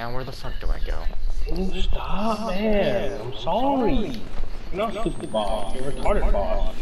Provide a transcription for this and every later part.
Okay, now where the fuck do I go? Ooh, stop, man. I'm sorry. You're not stupid boss. You're retarded boss.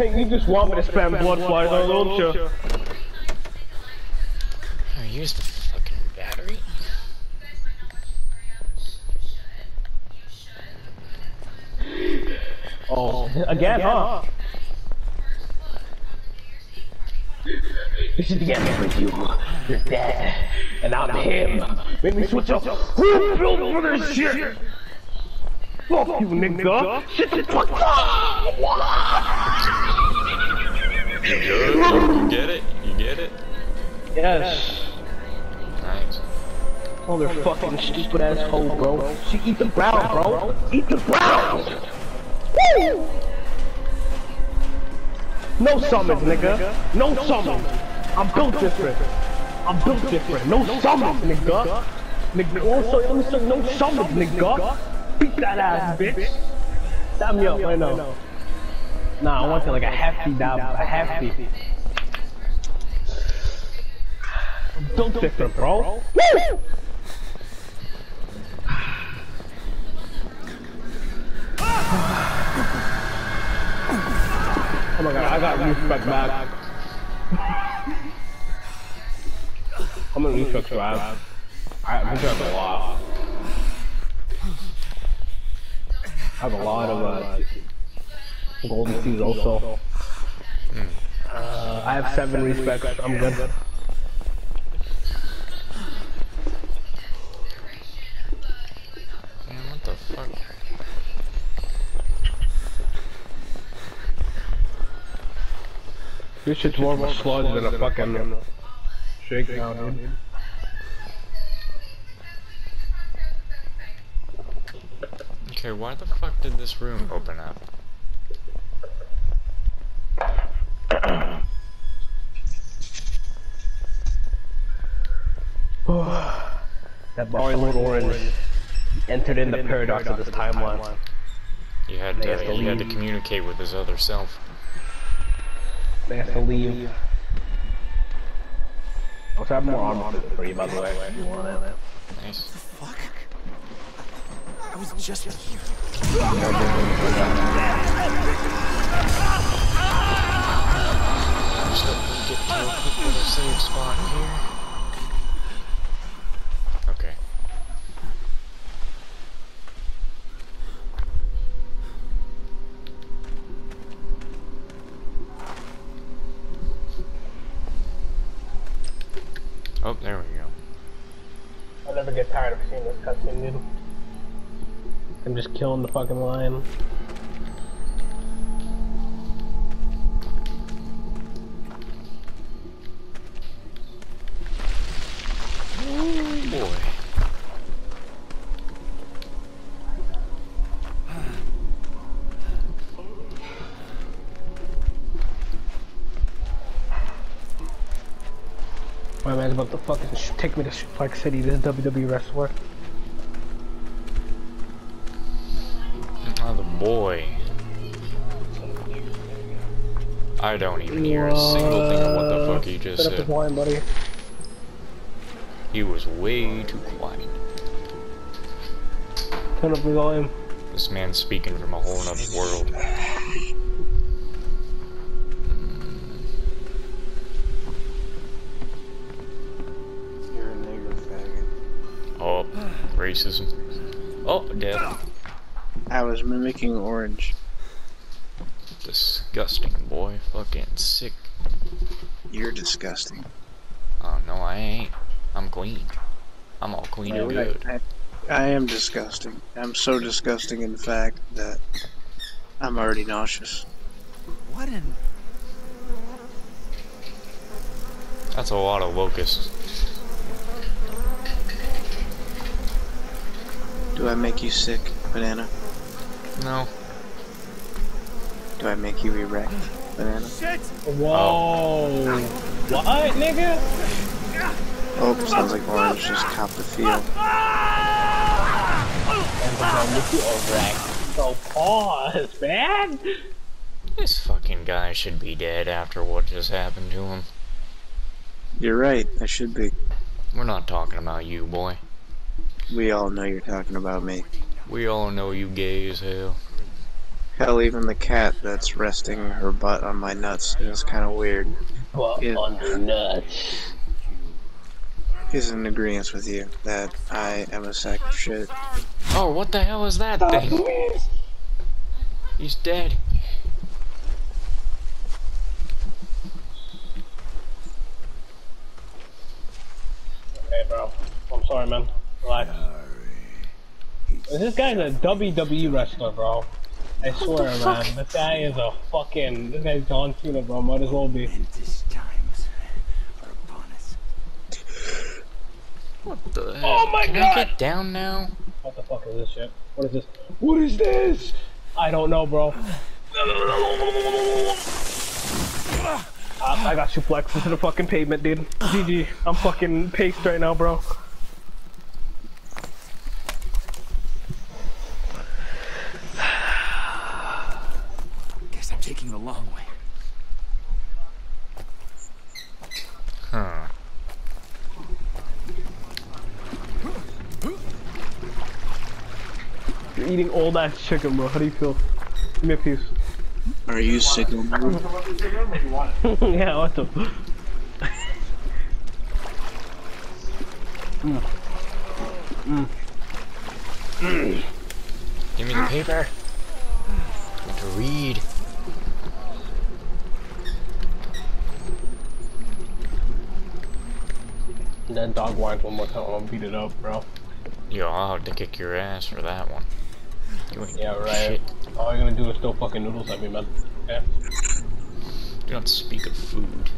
Hey, you just want me to spam blood flies on, don't you? I used the fucking battery. Oh, again, huh? This is the end for you. You're dead. And I'm him. Make me switch up. Who built for this shit? Fuck you, nigga. Shit, shit, fuck You good? You get it? You get it? Yes. Nice. Oh, Motherfucking fucking stupid ass hoe, bro. She eat the ground, bro. Eat the ground. Woo! No summons, nigga. No summons. I'm built different. I'm built different. No summons, nigga. Nigga, also, no summons, nigga. Beat that ass, bitch. Dab me up right now. Nah, I want to like a hefty dab, a hefty. Built different, bro. Woo! Oh my god, I got respect back. I'm gonna respect swag. I respect a lot. I have a lot of uh, golden seeds also. Uh, I have seven respects. I'm good. Man, what the fuck? This shit's more of a sludge than a fucking shake now, dude. Okay, why the fuck did this room open up? That boy little orange entered in the paradox of this timeline. You had They have to, to you had to communicate with his other self. They have to leave. I'll have more armor for you, by the way, if you want it. Nice. Fuck. I was just here. Just let me get to a quick little save spot here. Killing the fucking lion. Oh boy. My man's about to fucking take me to Suplex City, this WWE wrestler. I don't even hear a single thing of what the fuck he just Set up the said. volume, buddy. He was way too quiet. Turn up the volume. This man's speaking from a whole other world. You're a nigger faggot. Oh, racism. Oh, death. I was mimicking orange. Disgusting, boy. Fucking sick. You're disgusting. Oh, no, I ain't. I'm clean. I'm all clean and I, good. I, I am disgusting. I'm so disgusting, in fact, that I'm already nauseous. What in? That's a lot of locusts. Do I make you sick, banana? No. Do I make you erect, banana? Whoa. What, nigga? Oh, sounds like Orange just copped the field. So pause, man. This fucking guy should be dead after what just happened to him. You're right, I should be. We're not talking about you, boy. We all know you're talking about me. We all know you gay as hell. Hell, even the cat that's resting her butt on my nuts is kind of weird. Well, Yeah. on your nuts. Is in agreement with you that I am a sack of shit. Oh, what the hell is that thing? He's dead. Hey, bro. I'm sorry, man. Relax. This guy's a WWE wrestler, bro. I swear, man. This guy is a fucking. This guy's John Cena, bro. Might as well be. Momentous times are. What the heck? Oh my Can God! I get down now? What the fuck is this shit? What is this? What is this? I don't know, bro. I, I got you flexed into the fucking pavement, dude. GG. I'm fucking paced right now, bro. Guess I'm taking the long way. Huh. You're eating old ass chicken, bro. How do you feel? Give me a piece. Are you sick of me? yeah, what the? Give me the paper. I want to read. That dog whines one more time. I'm gonna beat it up, bro. Yo, I'll have to kick your ass for that one. Yeah, right. Shit. All you're gonna do is throw fucking noodles at me, man. Okay? Do not speak of food.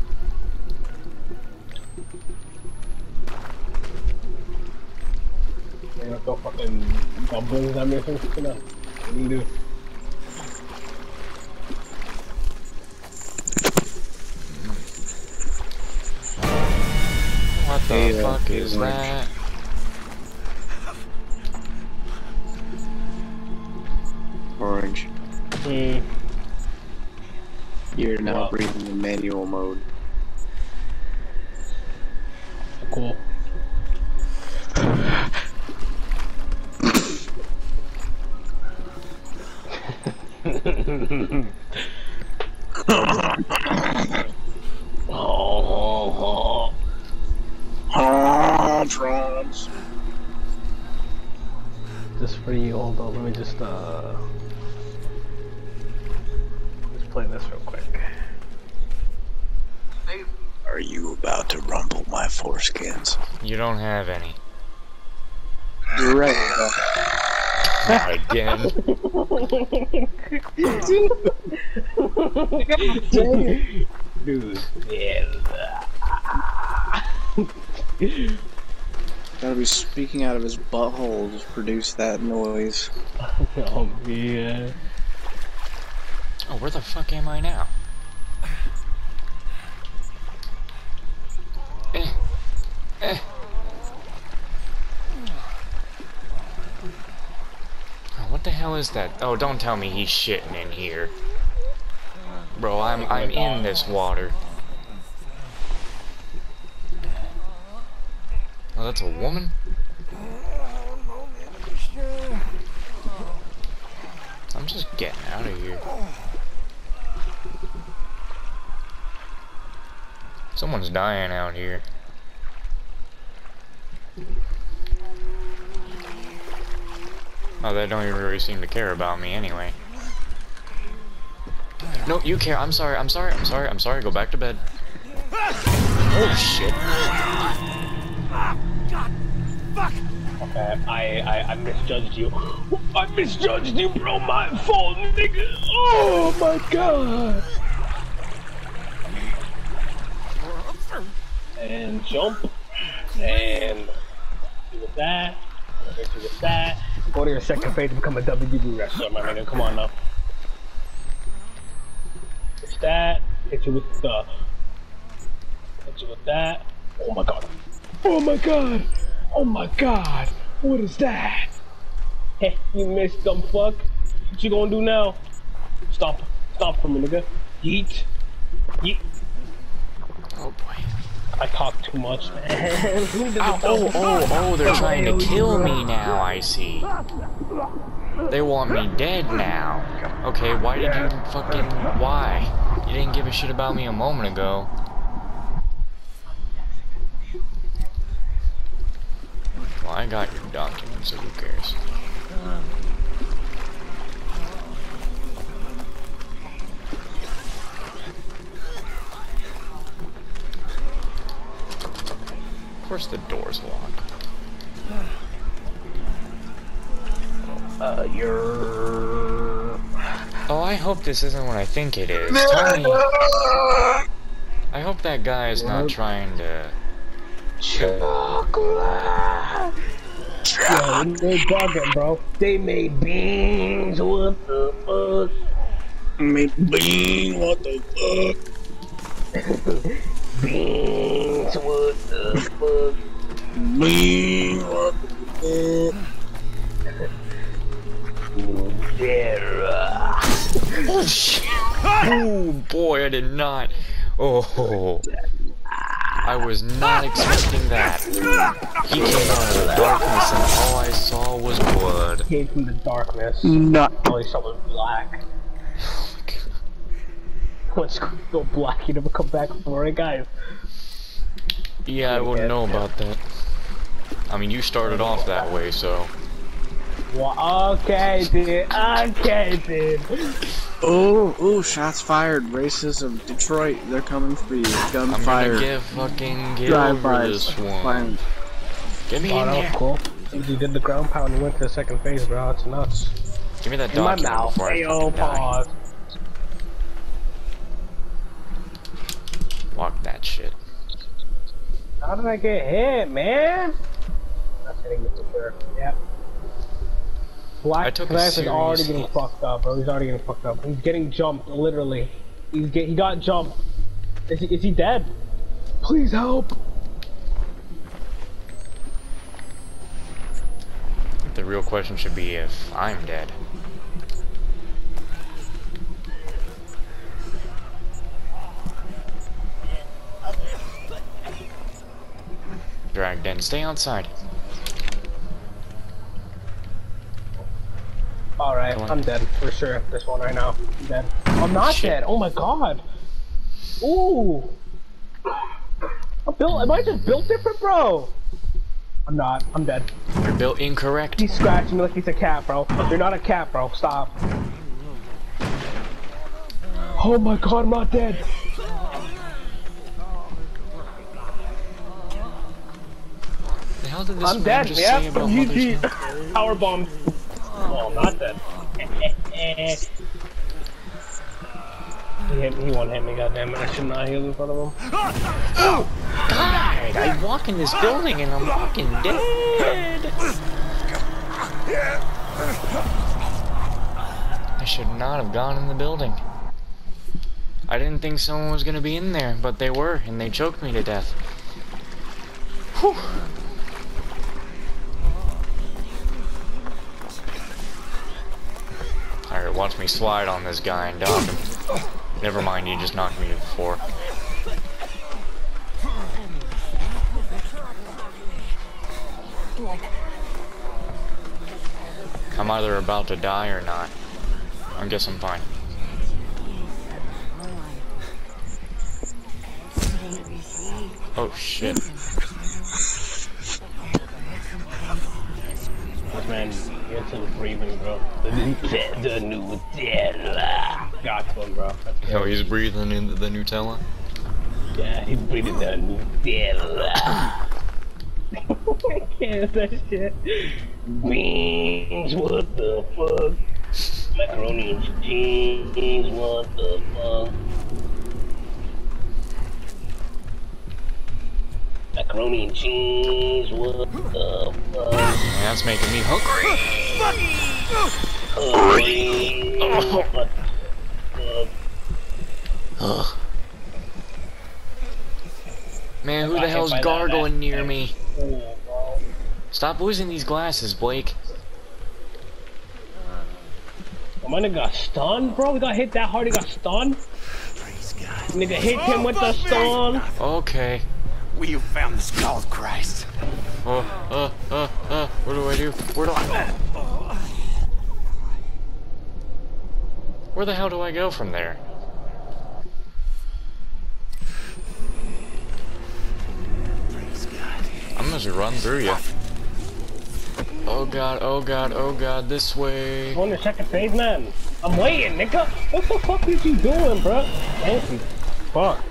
You're gonna throw fucking dumplings at me or something? What do you do? The Hey, fuck hey, is Orange. that? Orange. Hmm. You're now What? breathing in manual mode. Cool. oh, Ah, Trons. Just for you, hold on, let me just, uh... Let's play this real quick. Are you about to rumple my foreskins? You don't have any. You're right. Not again. Dude, gotta speaking out of his butthole to produce that noise. Oh, man. Oh, where the fuck am I now? Eh. Eh. Oh, what the hell is that? Oh, don't tell me he's shitting in here. Bro, I'm I'm in this water. A woman? I'm just getting out of here. Someone's dying out here. Oh, they don't even really seem to care about me anyway. No, you care. I'm sorry. I'm sorry. I'm sorry. I'm sorry. Go back to bed. Oh shit. Okay, uh, I, I, I misjudged you. I misjudged you, bro. My fault, nigga. Oh my god. and jump, and with that, with that. Go to your second phase and become a WWE wrestler, my. Come on now. It's that. Hit you with the. Hit you with that. Oh my god. Oh my god. Oh my god. What is that? Heh, you missed, dumb fuck. What you gonna do now? Stop. Stop for me, nigga. Yeet. Yeet. Oh boy. I talk too much, man. Who did Oh, oh, oh, oh, they're trying to kill me now, I see. They want me dead now. Okay, why did you fucking... Why? You didn't give a shit about me a moment ago. Well, I got your documents, so who cares? Of course the door's locked. Uh, you're. Oh, I hope this isn't what I think it is. Tell me. I hope that guy is not trying to. Yo, they bugging, bro. They made beans. What the fuck? Made bean, what the fuck? Beans. What the fuck? Bean, what the fuck? Oh shit! Oh boy, I did not. Oh, I was not expecting that. He came out of the darkness, and all I saw was blood. Came from the darkness. Not. All he saw was black. Once you go black, you never come back for it, guys. Yeah, I wouldn't know about that. I mean, you started off that way, so. Well, okay, dude. Okay, dude. Oh, oh, shots fired. Races of Detroit, they're coming for you. I'm gonna Gunfire. give fucking get Drive over this one. Get me Oh, in that there. cool. He did the ground pound and went to the second phase, bro. It's nuts. Give me that In my mouth. before I Ayo, fucking die. pause. Lock that shit. How did I get hit, man? That's hitting me for sure. Yep. Black Class is already getting fucked up, bro. He's already getting fucked up. He's getting jumped, literally. He's get he got jumped. Is he, is he dead? Please help. The real question should be if I'm dead. Dragged in. Stay outside. Alright, I'm dead for sure. This one right now. I'm dead. I'm not Shit. dead. Oh my god. Ooh. I'm built. Am I just built different, bro? I'm not. I'm dead. You're built incorrect. He's scratching me like he's a cat, bro. You're not a cat, bro. Stop. Oh my god, I'm not dead. The hell did this I'm dead. just Yeah, say about you Mother's see, Milk? power bomb. Oh, I'm not dead. he hit me. He won't hit me. Goddamn it! I should not heal in front of him. God, I walk in this building and I'm fucking dead. I should not have gone in the building. I didn't think someone was gonna be in there, but they were, and they choked me to death. Whew. Watch me slide on this guy and dodge him. Never mind, you just knocked me to the floor. I'm either about to die or not. I guess I'm fine. Oh shit. It's his breathing, bro. The new, the Nutella. Got to him, bro. That's Oh, he's breathing into the Nutella? Yeah, he's breathing the Nutella. I can't that shit. Beans, what the fuck? Macaroni and cheese, what the fuck? Macaroni and cheese. What the fuck? Man, that's making me hungry. Oh, Ugh. Man, who the hell's gargling near me? Stop losing these glasses, Blake. My nigga got stunned, bro. We got hit that hard. He got stunned. Praise God. Nigga hit him with the stun. Okay. We have found the skull of Christ. Oh, uh, uh, uh, what do I do? Where do I... Where the hell do I go from there? I'm gonna just run through you. Oh god, oh god, oh god, this way. On the second phase, man. I'm waiting, nigga. What the fuck is you doing, bro? Thank you. Fuck.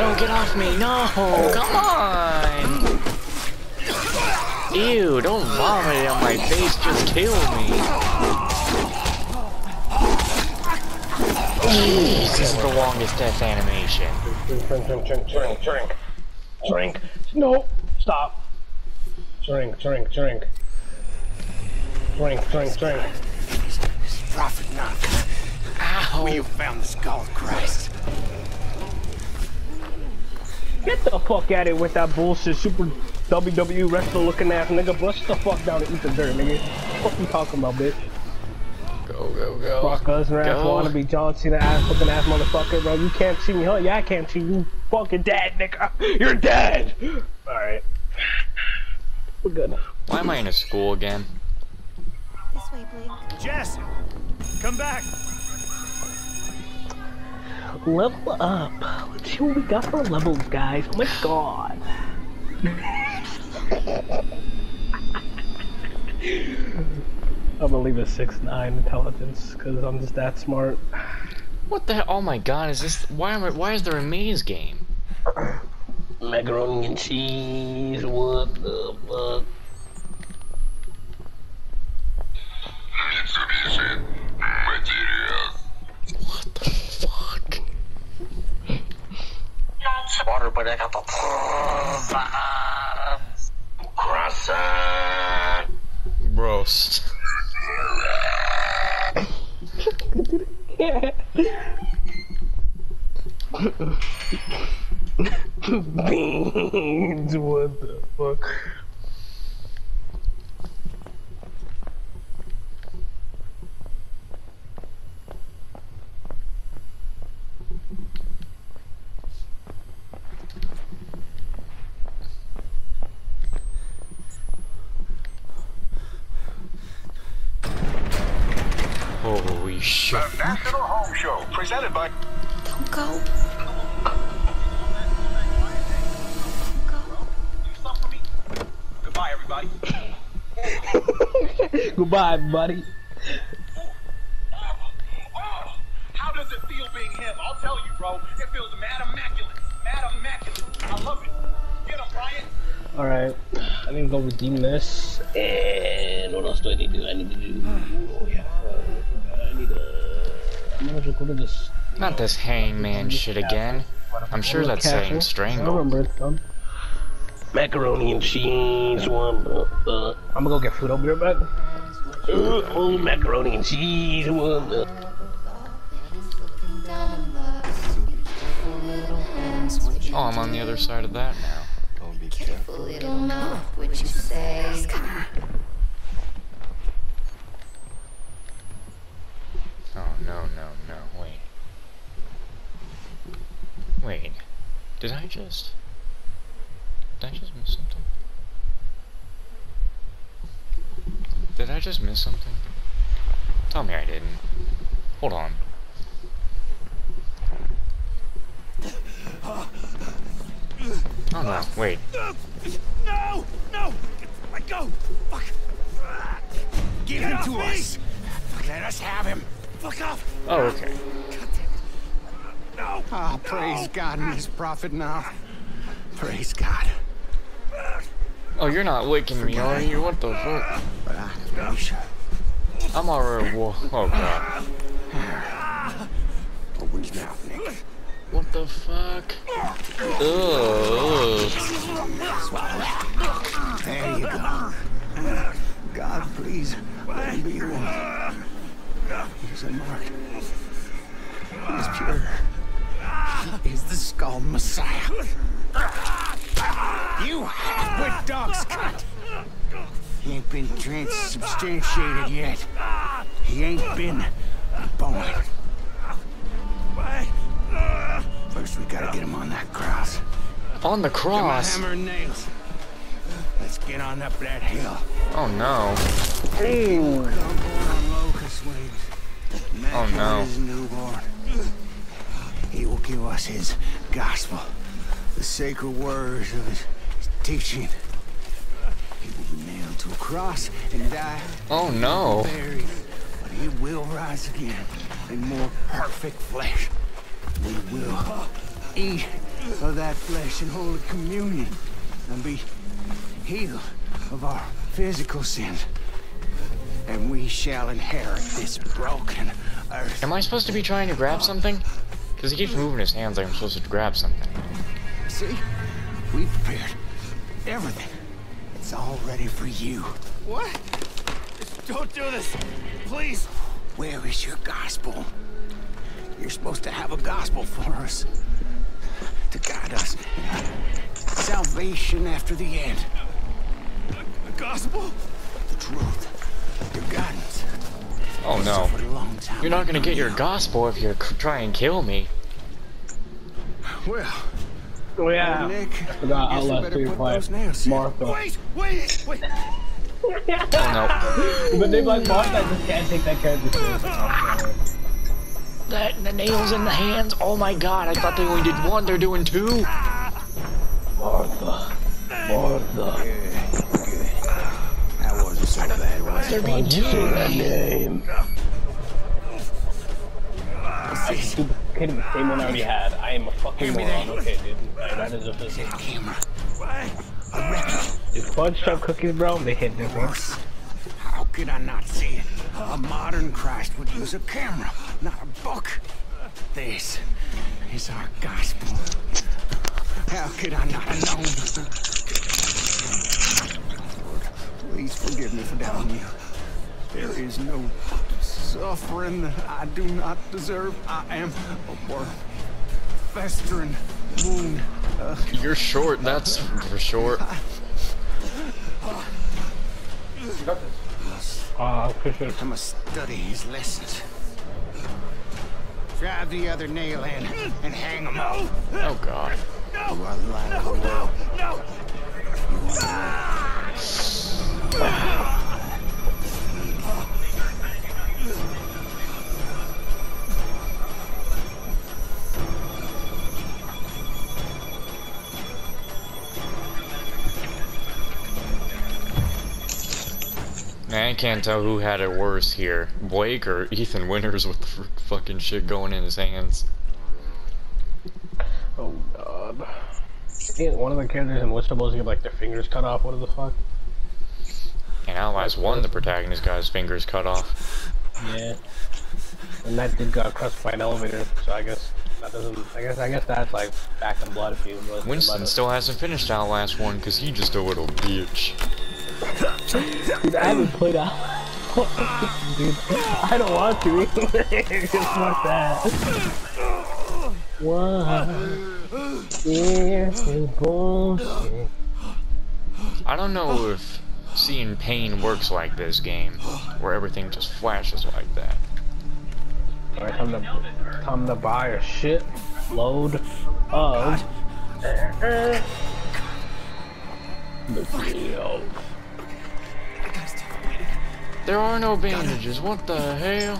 No, get off me, no, come on! Ew, don't vomit on my face, just kill me. Jeez, this is the longest death animation. Drink, drink, drink, drink, drink, drink. Drink. No. Stop. Drink, drink, drink. Drink, drink, drink. This is prophet Knoth. We have found the skull of Christ. Get the fuck out of here with that bullshit super WWE wrestler looking ass nigga. Brush the fuck down and eat the dirt, nigga. What you talking about, bitch? Go, go, go. Brock Lesnar ass Go. wannabe John Cena ass looking ass motherfucker, bro. You can't see me, huh? Yeah, I can't see you. Fucking dead, nigga. You're dead. Alright. We're good. Why am I in a school again? This way, Blake. Jess, come back. Level up. Let's see what we got for levels, guys. Oh my god. I'm gonna leave a 6-9 intelligence, because I'm just that smart. What the hell? Oh my god, is this. Why am I. Why is there a maze game? Macaroni and cheese, what the fuck? What the fuck? Water, but I got the croissant. Gross. Beans, buddy. Oh, how does it feel being him? I'll tell you, bro. It feels mad immaculate. Mad immaculate. I love it. Get him, Brian. Alright, I need to go redeem this. And what else do I need to do? I need to do. Oh, yeah. I need to. I'm gonna go to this. Not this hangman shit again. I'm sure that's saying I strangle. remember it, done. Macaroni and cheese, one. Uh, uh, I'm gonna go get food. I'll be right back. Uh, oh, macaroni and cheese, one. Oh, I'm on the other side of that now. Careful, little mouth, what you say. Oh, no, no, no, wait. Wait. Did I just... Did I just miss something? Did I just miss something? Tell me I didn't. Hold on. Oh no, wait. No, no. Let go. Fuck. Give Get him to me! us. Let us have him. Fuck off. Oh, okay. No. Ah, praise God and his prophet now. Praise God. Oh, you're not waking me, are you? What the fuck? But I wish I'm already. Whoa. Oh god. Open his mouth, Nick. What the fuck? Ugh. There you go. God, please, let him be the one. He's unmarked. He is pure. He is the skull messiah. You half-wit dog's cut. He ain't been transubstantiated yet. He ain't been born. First, we gotta get him on that cross. On the cross. hammer nails. Let's get on up that hill. Oh no. Ooh. on locust wings. Oh, no. Newborn. He will give us his gospel, the sacred words of his teaching. He will be nailed to a cross and die, Oh no. buried, but he will rise again in more perfect flesh. We will eat of that flesh in holy communion and be healed of our physical sins. And we shall inherit this broken earth. Am I supposed to be trying to grab something? Because he keeps moving his hands like I'm supposed to grab something. See? We prepared everything. It's all ready for you. What? Don't do this. Please. Where is your gospel? You're supposed to have a gospel for us. To guide us. Salvation after the end. The gospel? The truth. Your guidance. Oh no. A long time You're not gonna from get your gospel if you c- try and kill me. Well, Oh yeah. Nick. forgot guess we Outlast better 3 put play. those nails in. Martha. Wait, wait, wait. Oh But they like Martha I just can't take that character seriously. no. That the nails in the hands. Oh my god! I thought they only did one. They're doing two. Martha. Martha. That wasn't so bad, was it? They're being Why'd you say two. name? Stupid kid, the same one I already had. I am a fucking moron. Okay, dude. That is official. Camera. A record. Fudge chip cookies, bro, they hit different. How could I not see it? A modern Christ would use a camera, not a book. This is our gospel. How could I not have known? Lord, please forgive me for doubting you. There is no suffering that I do not deserve. I am a worm, festering wound. Uh, You're short. That's for short. Uh, Christian. I must study his lessons. Drive the other nail in and hang him up. Oh god. You are the light can't tell who had it worse here. Blake or Ethan Winters with the fucking shit going in his hands. Oh god. One of the characters in what's supposed to get like their fingers cut off. What the fuck? And Outlast 1, the protagonist got his fingers cut off. Yeah. And that dude got crushed by an elevator, so I guess that doesn't. I guess I guess that's like back in blood if you. Winston still hasn't finished Outlast 1 because he just a little bitch. Dude, I haven't played out. Dude, I don't want to. Just fuck that. What? is bullshit? I don't know if seeing pain works like this game, where everything just flashes like that. Alright, time to time to buy a shit load of material. There are no bandages, what the hell?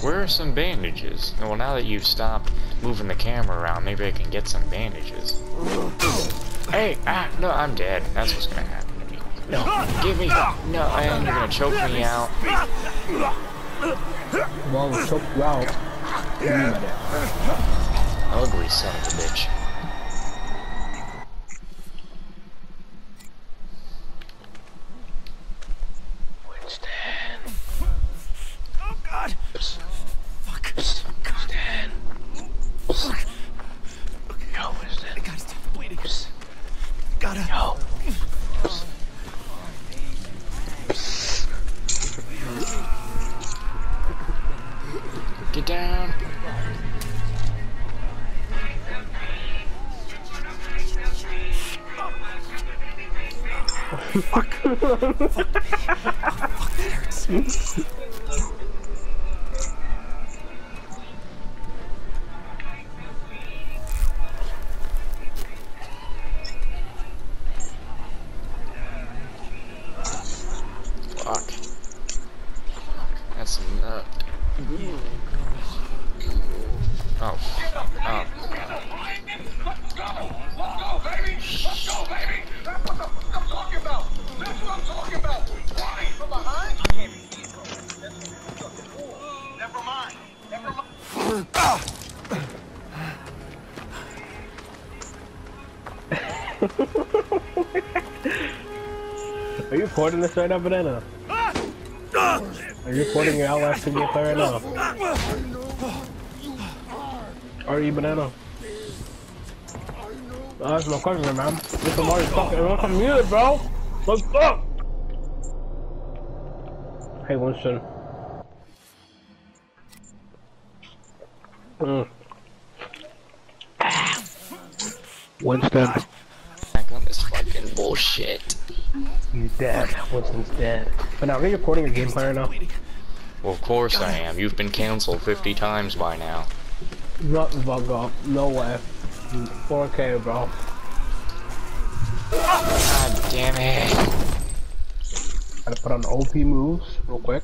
Where are some bandages? Well, now that you've stopped moving the camera around, maybe I can get some bandages. Hey, ah, no, I'm dead. That's what's gonna happen to me. No, give me, no, and you're gonna choke me out. Well, choke you out. Give me my damn- Ugly son of a bitch. Recording this right now, Banana? Are you recording your Outlast gameplay right now? Are you Banana? Oh, that's no question, man. This is Mario fucking. Everyone come mute, bro. Let's go. Hey, Winston. Mm. Winston. Back on this fucking bullshit. He's dead. Winston's dead. But now, are you recording your gameplay right now? Well, of course I am. You've been canceled 50 times by now. Not the fuck up. No way. 4K, bro. God damn it. Gotta put on OP moves real quick.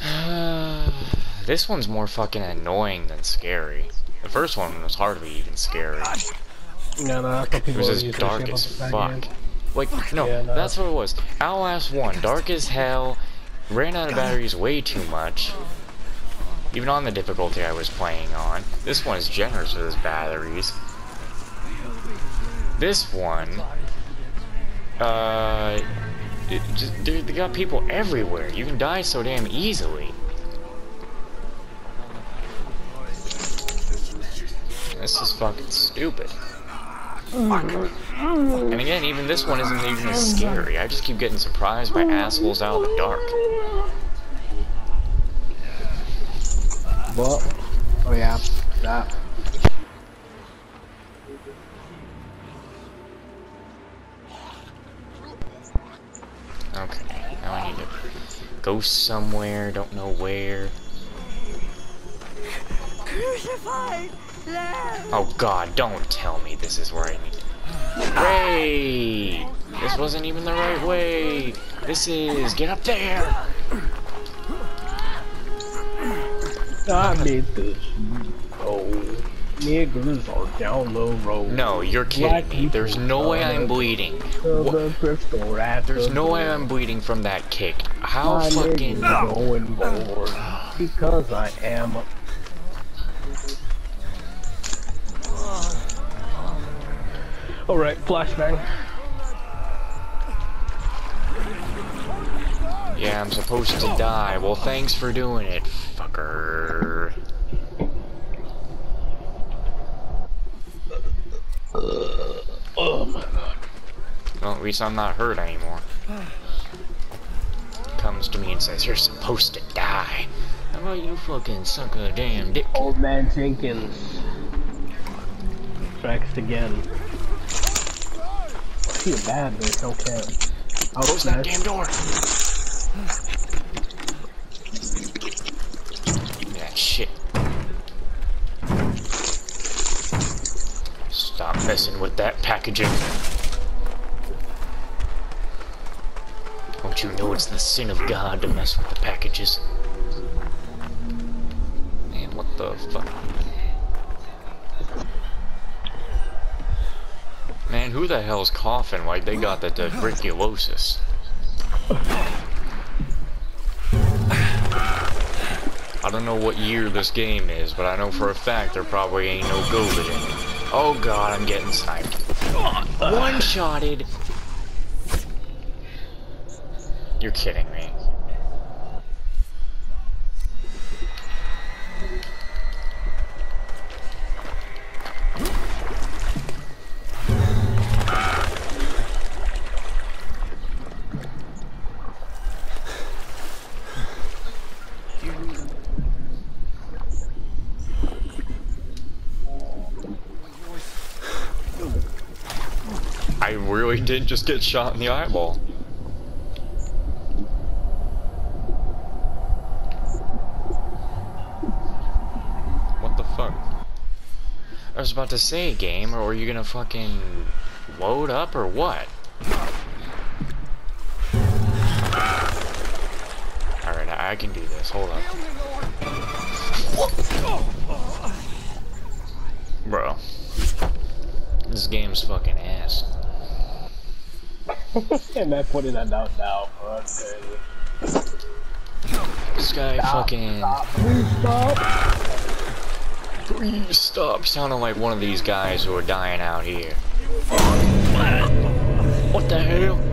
this one's more fucking annoying than scary. The first one was hardly even scary. No, no, that's what It was are as dark as fuck. Like, no, Yeah, no. that's what it was. Outlast 1, dark as hell, ran out of batteries way too much. Even on the difficulty I was playing on. This one is generous with its batteries. This one, uh, it just, they they got people everywhere. You can die so damn easily. This is fucking stupid. And again, even this one isn't even as scary. I just keep getting surprised by assholes out of the dark. But, oh yeah, that. Okay, now I need to go somewhere, don't know where. Crucified! Lamb! Oh god, don't tell me this is where I need to... Wait! This wasn't even the right way! This is... Get up there! I made this. Oh, niggers are down the road. No, you're kidding me. There's no way I'm bleeding. To Wha- the crystal rat. There's no way I'm bleeding from that kick. How My fucking... going bored because I am. Alright, flashbang. Yeah, I'm supposed to die. Well, thanks for doing it, fucker. Oh my god. Well, at least I'm not hurt anymore. Comes to me and says, You're supposed to die. How about you fucking suck a damn dick? Old man Jenkins. Tracks again. I feel bad, but it's okay. I'll Close that damn door! Yeah, shit. Stop messing with that packaging. Don't you know it's the sin of God to mess with the packages? Man, what the fuck? Man, who the hell's coughing like they got the tuberculosis? I don't know what year this game is, but I know for a fact there probably ain't no COVID in it. Oh god, I'm getting sniped. One-shotted! You're kidding me. Really did just get shot in the eyeball. What the fuck? I was about to say, game, or were you gonna fucking load up or what? Alright, I can do this. Hold up. Bro. This game's fucking. And that putting that out now, bro. That's crazy. This guy fucking. Stop. Please stop. Please stop sounding like one of these guys who are dying out here. What the hell?